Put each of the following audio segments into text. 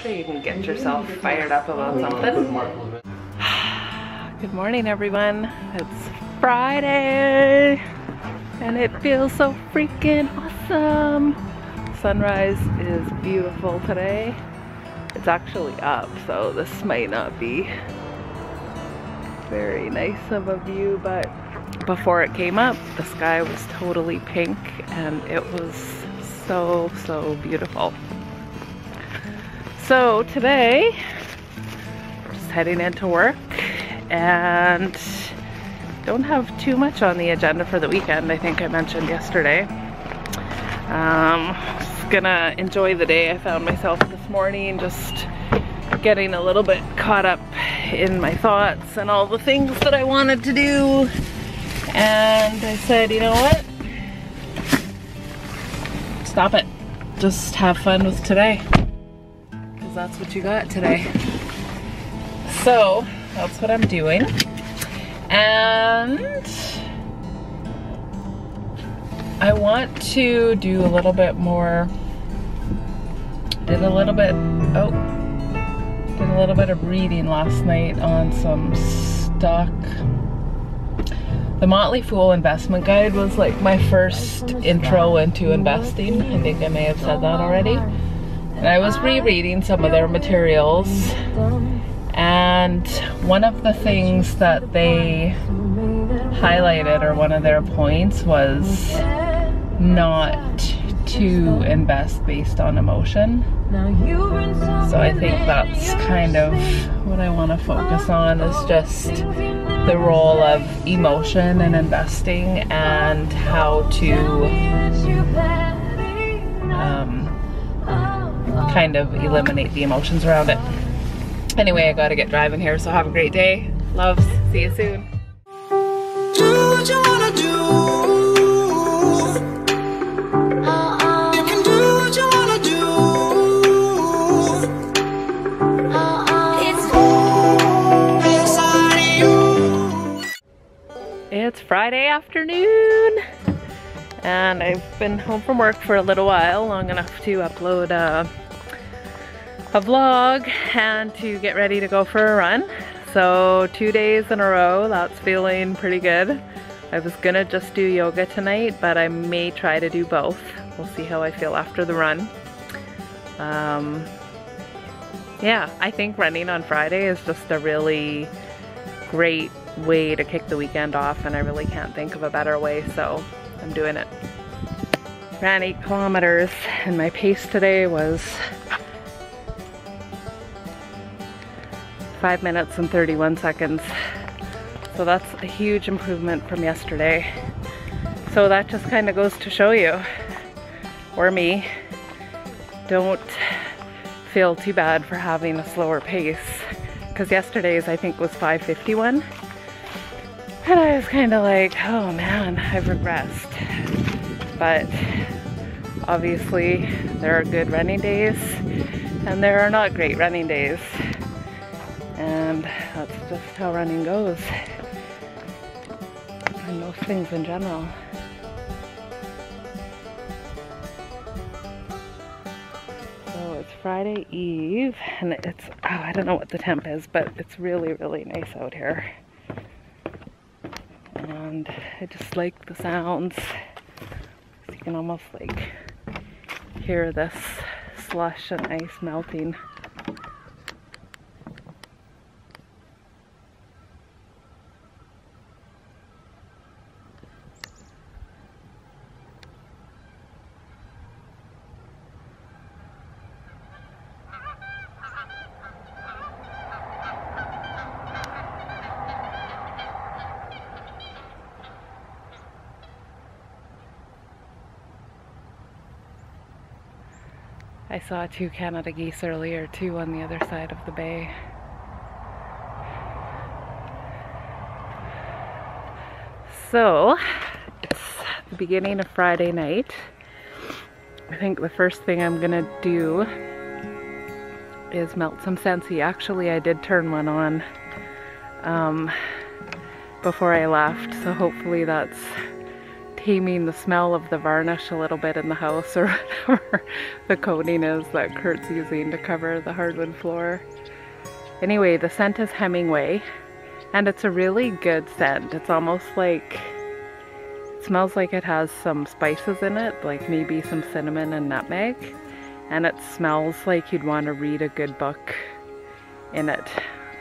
Sure you can get yourself fired up about something. Good morning everyone. It's Friday and it feels so freaking awesome. Sunrise is beautiful today. It's actually up so this might not be very nice of a view but before it came up the sky was totally pink and it was so so beautiful. So today, just heading into work and don't have too much on the agenda for the weekend. I think I mentioned yesterday. Um, just gonna enjoy the day. I found myself this morning just getting a little bit caught up in my thoughts and all the things that I wanted to do. And I said, you know what? Stop it. Just have fun with today that's what you got today. So that's what I'm doing. And I want to do a little bit more, did a little bit, oh, did a little bit of reading last night on some stock. The Motley Fool Investment Guide was like my first intro into investing. I think I may have said that already. And I was rereading some of their materials and one of the things that they highlighted or one of their points was not to invest based on emotion. So I think that's kind of what I want to focus on is just the role of emotion and investing and how to um, kind of eliminate the emotions around it. Anyway, I gotta get driving here, so have a great day. Loves, see you soon. It's Friday afternoon and I've been home from work for a little while, long enough to upload a a vlog and to get ready to go for a run. So two days in a row, that's feeling pretty good. I was gonna just do yoga tonight, but I may try to do both. We'll see how I feel after the run. Um, yeah, I think running on Friday is just a really great way to kick the weekend off and I really can't think of a better way, so I'm doing it. Ran eight kilometers and my pace today was 5 minutes and 31 seconds. So that's a huge improvement from yesterday. So that just kind of goes to show you, or me, don't feel too bad for having a slower pace. Because yesterday's I think was 551. And I was kind of like, oh man, I've regressed. But obviously there are good running days and there are not great running days and that's just how running goes and most things in general. So it's Friday Eve and it's, oh, I don't know what the temp is, but it's really, really nice out here. And I just like the sounds. You can almost like hear this slush and ice melting. I saw two Canada geese earlier too on the other side of the bay. So, it's the beginning of Friday night. I think the first thing I'm gonna do is melt some Scentsy. Actually, I did turn one on um, before I left, so hopefully that's taming the smell of the varnish a little bit in the house or whatever the coating is that Kurt's using to cover the hardwood floor. Anyway, the scent is Hemingway and it's a really good scent. It's almost like, it smells like it has some spices in it, like maybe some cinnamon and nutmeg. And it smells like you'd want to read a good book in it.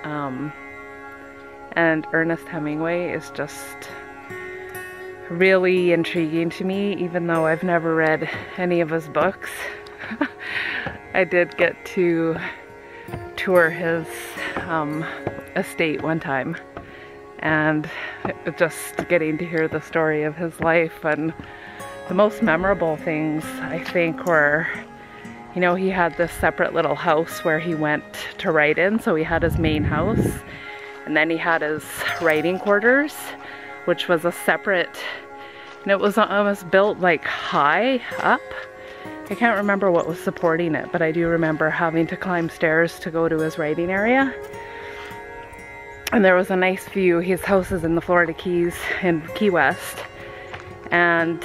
Um, and Ernest Hemingway is just really intriguing to me, even though I've never read any of his books. I did get to tour his um, estate one time and just getting to hear the story of his life and the most memorable things I think were you know he had this separate little house where he went to write in so he had his main house and then he had his writing quarters which was a separate and it was, almost built like high up I can't remember what was supporting it, but I do remember having to climb stairs to go to his writing area. And there was a nice view. His house is in the Florida Keys in Key West. And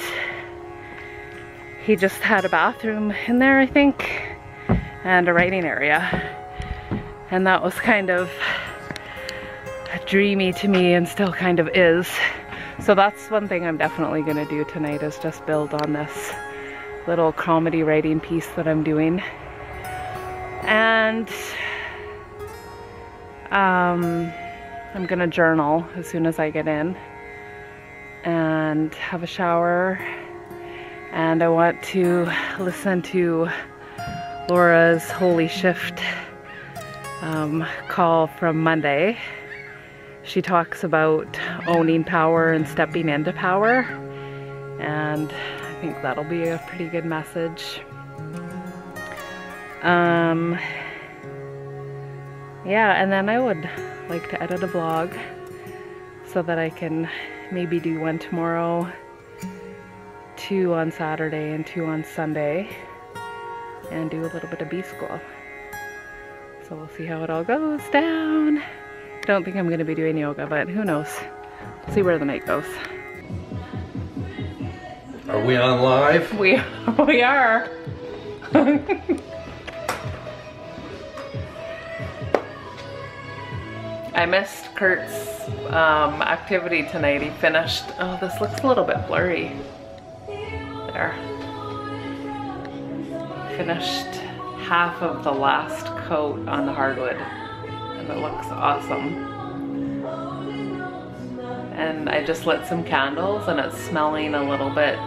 he just had a bathroom in there, I think, and a writing area. And that was kind of dreamy to me and still kind of is. So that's one thing I'm definitely gonna do tonight is just build on this little comedy writing piece that I'm doing. And um, I'm gonna journal as soon as I get in and have a shower. And I want to listen to Laura's Holy Shift um, call from Monday. She talks about owning power and stepping into power. And I think that'll be a pretty good message. Um, yeah, and then I would like to edit a vlog so that I can maybe do one tomorrow, two on Saturday, and two on Sunday, and do a little bit of B school. So we'll see how it all goes down. Don't think I'm going to be doing yoga, but who knows. see where the night goes. Are we on live? We, we are. I missed Kurt's um, activity tonight. He finished, oh, this looks a little bit blurry. There. Finished half of the last coat on the hardwood it looks awesome and I just lit some candles and it's smelling a little bit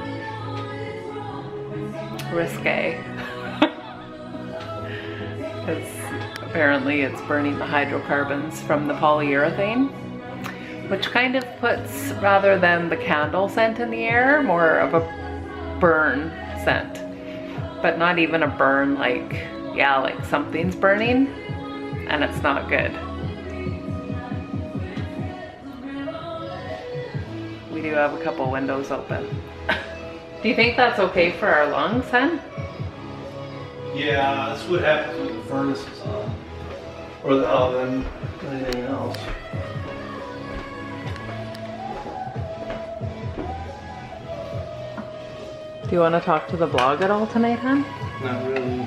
risque. Because apparently it's burning the hydrocarbons from the polyurethane, which kind of puts, rather than the candle scent in the air, more of a burn scent. But not even a burn like, yeah, like something's burning and it's not good. We do have a couple windows open. Do you think that's okay for our lungs then? Yeah, that's what happens when the furnace is on. Or the oven, anything else. Do you want to talk to the blog at all tonight, hon? Not really.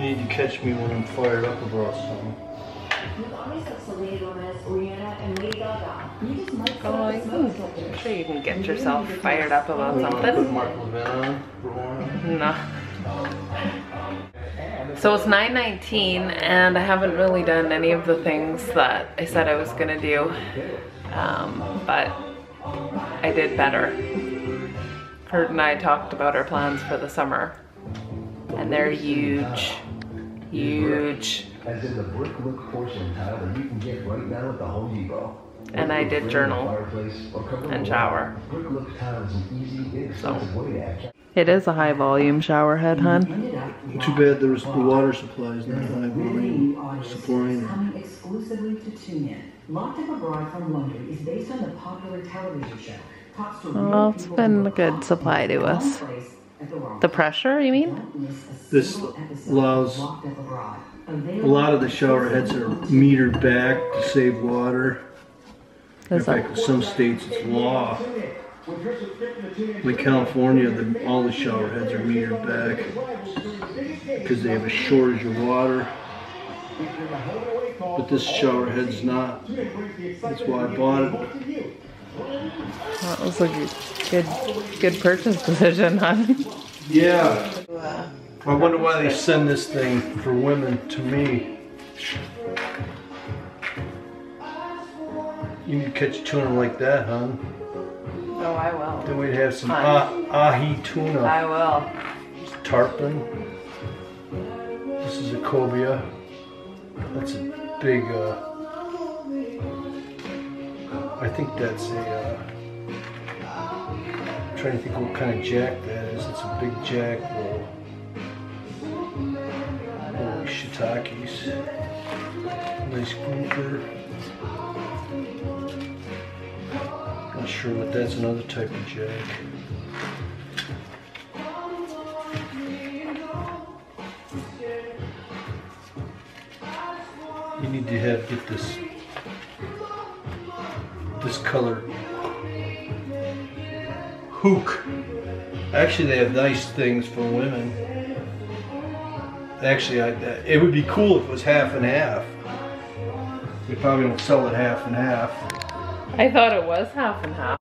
You need to catch me when I'm fired up about something. I am sure you can get yourself fired up about something. Mark Levin on for one. No. So it's 9.19 and I haven't really done any of the things that I said I was gonna do. Um, but I did better. Kurt and I talked about our plans for the summer. And they're huge. Huge. As in the brick look porcelain tile that you can get right now at the Home Depot. And I did journal and shower. Brick look tile is an easy, inexpensive way to add It is a high volume shower head, mm-hmm. hun. Too bad there's the water supply is not high volume supplying it. Coming exclusively to TuneIn. Locked Up Abroad from Laundry is based on the popular television show. Talks to real Well, it's people been a good supply to us. The wrong The time. pressure, you mean? Don't miss a This allows- of Locked Up Abroad. A lot of the shower heads are metered back to save water. Is In fact, in some states it's law. Like California, the, all the shower heads are metered back because they have a shortage of water. But this shower head's not. That's why I bought it. That was like a good, good purchase decision, huh? Yeah. I wonder why they send this thing for women to me. You need to catch tuna like that, huh? Oh, I will. Then we'd have some ah- ahi tuna. I will. tarpon. This is a cobia. That's a big, uh, think that's a, uh, I'm trying to think what kind of jack that is. It's a big jack roll. Holy shiitakes. Nice grouper. Not sure what that's another type of jack. You need to have get this this color hook. Actually, they have nice things for women. Actually, I, it would be cool if it was half and half. They probably don't sell it half and half. I thought it was half and half.